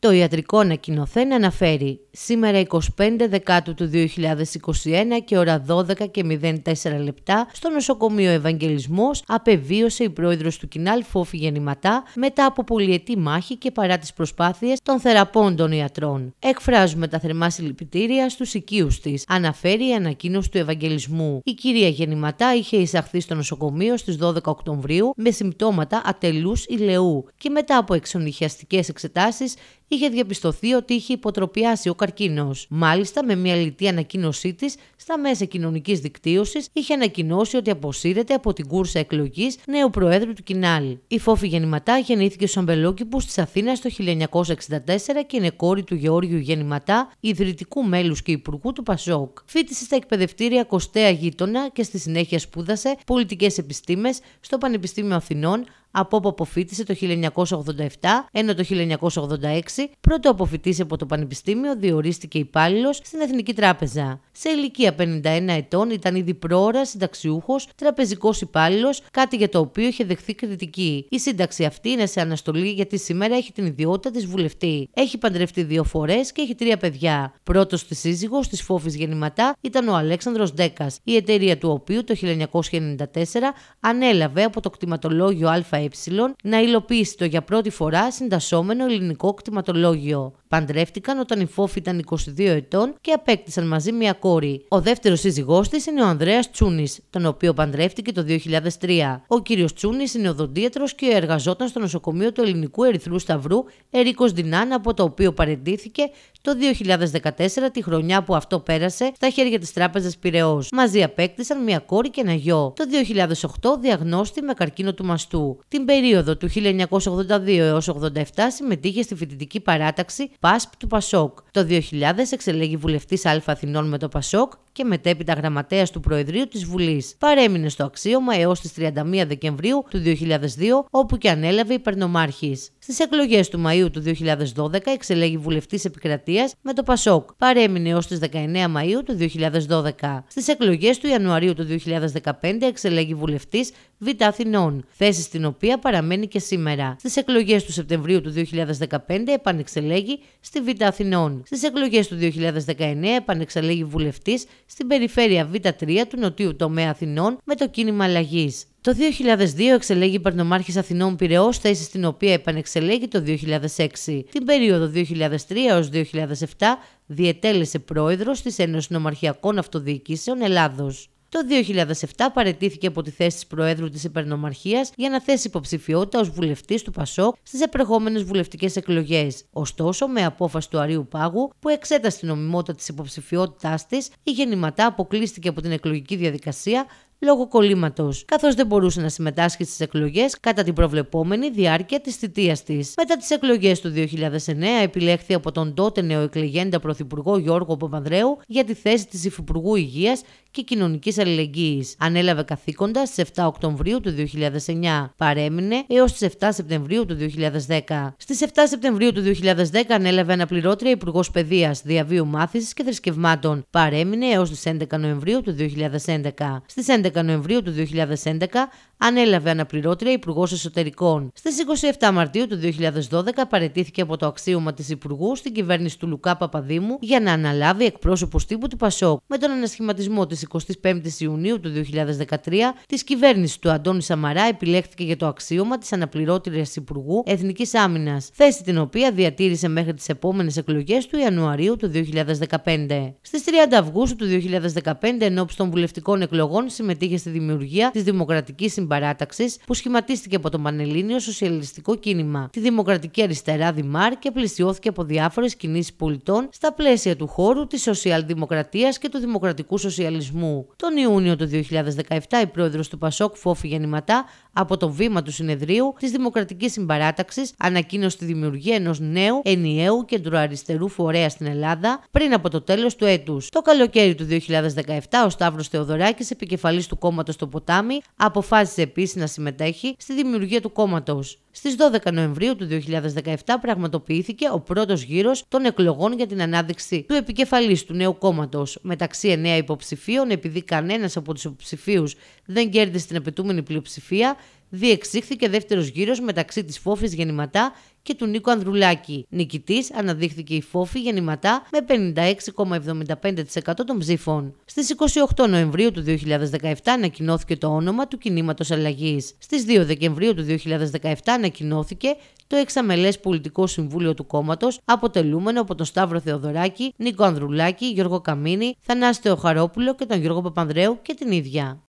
Το ιατρικό ανακοινωθέν αναφέρει σήμερα 25 Δεκάτου του 2021 και ώρα 12 και 04 λεπτά στο νοσοκομείο Ευαγγελισμός απεβίωσε η πρόεδρος του Κινάλ Φόφη Γεννηματά μετά από πολυετή μάχη και παρά τις προσπάθειες των θεραπών των ιατρών. Εκφράζουμε τα θερμά συλληπιτήρια στους οικείους της, αναφέρει η ανακοίνωση του Ευαγγελισμού. Η κυρία Γεννηματά είχε εισαχθεί στο νοσοκομείο στις 12 Οκτωβρίου με συμπτώματα ατελούς ηλαιού και μετά από εξονυχιαστικές εξετάσεις είχε διαπιστωθεί ότι είχε υποτροπιάσει ο καρκίνος. Μάλιστα, με μια λιτή ανακοίνωσή της στα μέσα κοινωνικής δικτύωσης, είχε ανακοινώσει ότι αποσύρεται από την κούρσα εκλογής νέου Προέδρου του Κινάλ. Η Φόφη Γεννηματά γεννήθηκε στου Αμπελόκηπου τη Αθήνα το 1964 και είναι κόρη του Γεώργιου Γεννηματά, ιδρυτικού μέλους και υπουργού του Πασόκ. Φίτησε στα εκπαιδευτήρια Κοστέα Γείτονα και στη συνέχεια σπούδασε πολιτικές επιστήμες στο Πανεπιστήμιο Αθηνών, από όπου αποφύτησε το 1987, ενώ το 1986 πρώτο αποφυτίσει από το Πανεπιστήμιο διορίστηκε υπάλληλος στην Εθνική Τράπεζα. Σε ηλικία 51 ετών ήταν ήδη πρόωρας συνταξιούχος, τραπεζικός υπάλληλος, κάτι για το οποίο είχε δεχθεί κριτική. Η σύνταξη αυτή είναι σε αναστολή γιατί σήμερα έχει την ιδιότητα της βουλευτή. Έχει παντρευτεί δύο φορές και έχει τρία παιδιά. Πρώτος της σύζυγος της Φόφης Γεννηματά ήταν ο Αλέξανδρος Ντέκας, η εταιρεία του οποίου το 1994 ανέλαβε από το κτηματολόγιο ΑΕ να υλοποιήσει το για πρώτη φορά συντασσόμενο ελληνικό κτηματολόγιο. Παντρεύτηκαν όταν η Φόφη ήταν 22 ετών και απέκτησαν μαζί μια κόρη. Ο δεύτερος σύζυγός της είναι ο Ανδρέας Τσούνης, τον οποίο παντρεύτηκε το 2003. Ο κύριος Τσούνης είναι οδοντίατρο και εργαζόταν στο νοσοκομείο του Ελληνικού Ερυθρού Σταυρού Ερίκος Δινάν, από το οποίο παρεντήθηκε το 2014, τη χρονιά που αυτό πέρασε στα χέρια της Τράπεζας Πυραιός. Μαζί απέκτησαν μια κόρη και ένα γιο. Το 2008 διαγνώστη με καρκίνο του μαστού. Την περίοδο του 1982 έως 87 συμμετείχε στη φοιτητική παράταξη ΠΑΣΠ του ΠΑΣΟΚ. Το 2000 εξελέγει βουλευτής Α Αθηνών με το ΠΑΣΟΚ και μετέπειτα γραμματέας του Προεδρείου της Βουλής. Παρέμεινε στο αξίωμα έως τις 31 Δεκεμβρίου του 2002, όπου και ανέλαβε υπερνομάρχης. Στις εκλογές του Μαΐου του 2012 εξελέγει βουλευτής επικρατείας με το ΠΑΣΟΚ. Παρέμεινε έως τις 19 Μαΐου του 2012. Στις εκλογές του Ιανουαρίου του 2015 εξελέγει βουλευτής Β Αθηνών, θέση στην οποία παραμένει και σήμερα. Στις εκλογές του Σεπτεμβρίου του 2015 επανεξελέγει στη Β Αθηνών. Στις εκλογές του 2019 επανεξελέγει βουλευτής στην περιφέρεια Β3 του Νοτιού Τομέα Αθηνών με το κίνημα αλλαγής. Το 2002 εξελέγει Περνομάρχης Αθηνών Πυραιός, θέση στην οποία επανεξελέγει το 2006. Την περίοδο 2003 έως 2007 διετέλεσε πρόεδρος της Ένωσης Νομαρχιακών Αυτοδιοικήσεων Ελλάδος. Το 2007 παρετήθηκε από τη θέση της Προέδρου της Υπερνομαρχίας για να θέσει υποψηφιότητα ως βουλευτής του ΠΑΣΟΚ στις επερχόμενες βουλευτικές εκλογές. Ωστόσο, με απόφαση του Αρίου Πάγου, που εξέτασε την νομιμότητα της υποψηφιότητάς της, η γεννηματά αποκλείστηκε από την εκλογική διαδικασία λόγω κολλήματος, καθώς δεν μπορούσε να συμμετάσχει στις εκλογές κατά την προβλεπόμενη διάρκεια της θητείας της. Μετά τις εκλογές του 2009, επιλέχθη από τον τότε νεοεκλεγέντα Πρωθυπουργό Γιώργο Παπανδρέου για τη θέση της Υφυπουργού Υγείας και Κοινωνικής Αλληλεγγύης. Ανέλαβε καθήκοντα στις 7 Οκτωβρίου του 2009. Παρέμεινε έως τις 7 Σεπτεμβρίου του 2010. Στις 7 Σεπτεμβρίου του 2010 ανέλαβε αναπληρώτρια Υπουργός Παιδείας, Διαβίου Μάθησης και Θρησκευμάτων. Παρέμεινε έως τις 11 Νοεμβρίου του 2011. Στις 11 Νοεμβρίου του 2011 ανέλαβε αναπληρώτρια Υπουργός Εσωτερικών. Στις 27 Μαρτίου του 2012 παρετήθηκε από το αξίωμα της Υπουργού στην κυβέρνηση του Λουκά Παπαδήμου για να αναλάβει εκπρόσωπος τύπου του Πασόκ. Με τον ανασχηματισμό της 25η Ιουνίου του 2013, της κυβέρνησης του Αντώνη Σαμαρά επιλέχθηκε για το αξίωμα της αναπληρώτριας Υπουργού Εθνικής Άμυνας, θέση την οποία διατήρησε μέχρι τις επόμενες εκλογές του Ιανουαρίου του 2015. Στις 30 Αυγούστου του 2015, ενώπιση των βουλευτικών εκλογών, συμμετείχε στη δημιουργία της Δημοκρατικής Συμπαράταξης που σχηματίστηκε από το Πανελλήνιο Σοσιαλιστικό Κίνημα, τη Δημοκρατική Αριστερά Δημάρ και πλησιώθηκε από διάφορες κινήσεις πολιτών στα πλαίσια του χώρου της Σοσιαλδημοκρατίας και του Δημοκρατικού Σοσιαλισμού. Τον Ιούνιο του 2017, η πρόεδρος του Πασόκ Φόφη Γεννηματά από το βήμα του συνεδρίου της Δημοκρατικής Συμπαράταξης ανακοίνωσε τη δημιουργία ενός νέου ενιαίου κεντροαριστερού φορέα στην Ελλάδα πριν από το τέλος του έτους. Το καλοκαίρι του 2017, ο Σταύρος Θεοδωράκης, επικεφαλής του κόμματος στο Ποτάμι, αποφάσισε επίσης να συμμετέχει στη δημιουργία του κόμματος. Στις 12 Νοεμβρίου του 2017 πραγματοποιήθηκε ο πρώτος γύρος των εκλογών για την ανάδειξη του επικεφαλής του νέου κόμματος. Μεταξύ εννέα υποψηφίων, επειδή κανένας από τους υποψηφίους δεν κέρδισε την απαιτούμενη πλειοψηφία, διεξήχθηκε δεύτερος γύρος μεταξύ της Φόφης Γεννηματά και του Νίκο Ανδρουλάκη. Νικητής αναδείχθηκε η Φόφη γεννηματά με 56,75% των ψήφων. Στις 28 Νοεμβρίου του 2017 ανακοινώθηκε το όνομα του κινήματος αλλαγής. Στις 2 Δεκεμβρίου του 2017 ανακοινώθηκε το εξαμελές πολιτικό συμβούλιο του κόμματος, αποτελούμενο από τον Σταύρο Θεοδωράκη, Νίκο Ανδρουλάκη, Γιώργο Καμίνη, Θανάση Χαρόπουλο και τον Γιώργο Παπανδρέου και την ίδια.